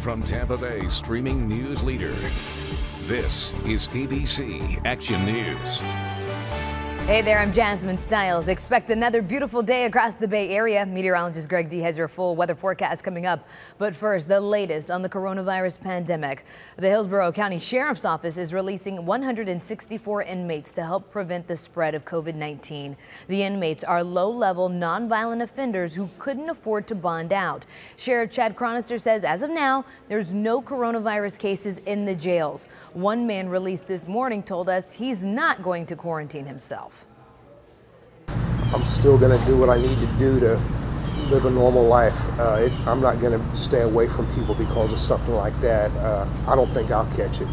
from Tampa Bay streaming news leader. This is ABC Action News. Hey there, I'm Jasmine Stiles. Expect another beautiful day across the Bay Area. Meteorologist Greg Dee has your full weather forecast coming up. But first, the latest on the coronavirus pandemic. The Hillsborough County Sheriff's Office is releasing 164 inmates to help prevent the spread of COVID-19. The inmates are low-level, nonviolent offenders who couldn't afford to bond out. Sheriff Chad Chronister says as of now, there's no coronavirus cases in the jails. One man released this morning told us he's not going to quarantine himself. I'm still going to do what I need to do to live a normal life. Uh, it, I'm not going to stay away from people because of something like that. Uh, I don't think I'll catch it.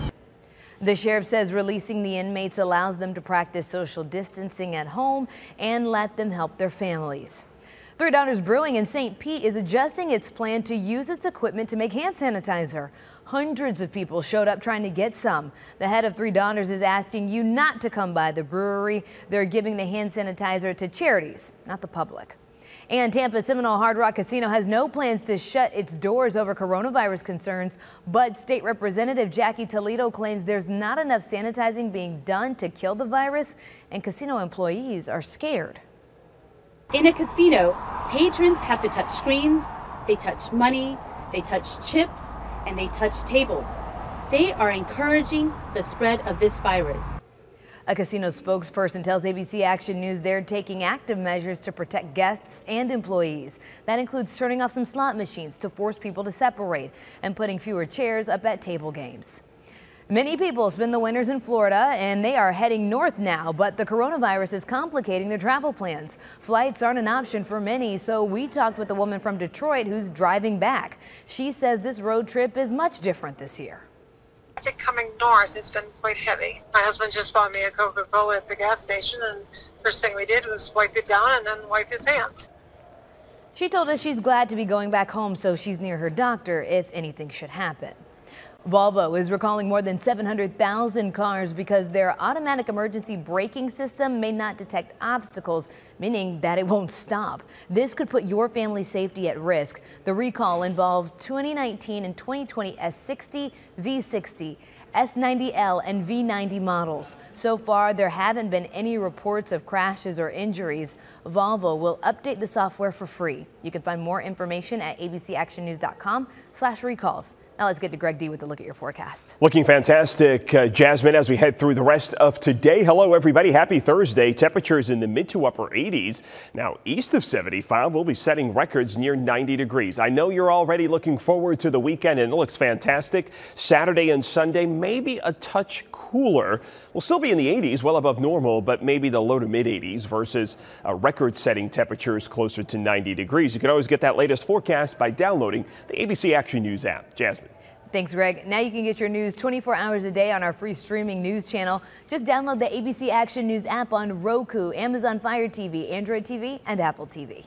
The sheriff says releasing the inmates allows them to practice social distancing at home and let them help their families. Three Daughters Brewing in St. Pete is adjusting its plan to use its equipment to make hand sanitizer. Hundreds of people showed up trying to get some. The head of Three Daughters is asking you not to come by the brewery. They're giving the hand sanitizer to charities, not the public. And Tampa Seminole Hard Rock Casino has no plans to shut its doors over coronavirus concerns, but State Representative Jackie Toledo claims there's not enough sanitizing being done to kill the virus, and casino employees are scared. In a casino, patrons have to touch screens, they touch money, they touch chips, and they touch tables. They are encouraging the spread of this virus. A casino spokesperson tells ABC Action News they're taking active measures to protect guests and employees. That includes turning off some slot machines to force people to separate and putting fewer chairs up at table games. Many people spend the winters in Florida and they are heading north now, but the coronavirus is complicating their travel plans. Flights aren't an option for many, so we talked with a woman from Detroit who's driving back. She says this road trip is much different this year. I think coming north has been quite heavy. My husband just bought me a Coca-Cola at the gas station and first thing we did was wipe it down and then wipe his hands. She told us she's glad to be going back home so she's near her doctor if anything should happen. Volvo is recalling more than 700,000 cars because their automatic emergency braking system may not detect obstacles, meaning that it won't stop. This could put your family's safety at risk. The recall involved 2019 and 2020 S60, V60, S90L and V90 models. So far, there haven't been any reports of crashes or injuries. Volvo will update the software for free. You can find more information at abcactionnews.com slash recalls. Now let's get to Greg Dee with a look at your forecast. Looking fantastic, uh, Jasmine, as we head through the rest of today. Hello, everybody. Happy Thursday. Temperatures in the mid to upper 80s. Now, east of 75, we'll be setting records near 90 degrees. I know you're already looking forward to the weekend, and it looks fantastic. Saturday and Sunday, maybe a touch cooler. We'll still be in the 80s, well above normal, but maybe the low to mid 80s versus record setting temperatures closer to 90 degrees. You can always get that latest forecast by downloading the ABC Action News app. Jasmine. Thanks, Greg. Now you can get your news 24 hours a day on our free streaming news channel. Just download the ABC Action News app on Roku, Amazon Fire TV, Android TV, and Apple TV.